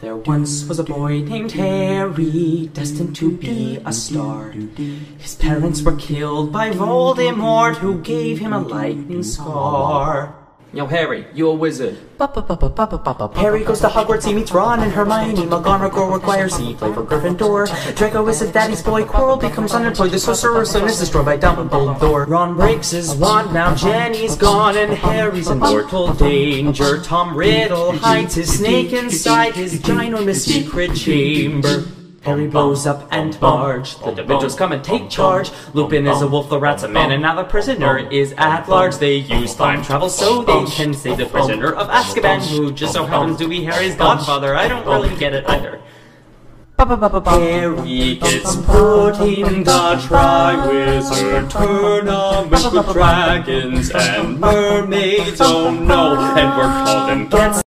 There once was a boy named Harry, destined to be a star. His parents were killed by Voldemort, who gave him a lightning scar. Yo, Harry, you a wizard. Harry goes to Hogwarts, he meets Ron and Hermione. McGonagall requires he play for Gryffindor. Draco is a daddy's boy, Quirrell becomes unemployed. The Sorcerer's Stone is destroyed by Dumbledore. Ron breaks his wand, now Ginny's gone, and Harry's in mortal danger. Tom Riddle hides his snake inside his ginormous secret chamber. Harry blows up Aunt Marge. The Dementors come and take charge. Lupin is a wolf, the rat's a man, and now the prisoner is at large. They use time travel so they can save the prisoner of Azkaban, who just so happens to be Harry's godfather. I don't really get it either. Harry gets put in the Triwizard Tournament with dragons and mermaids, oh no, and we're called and gets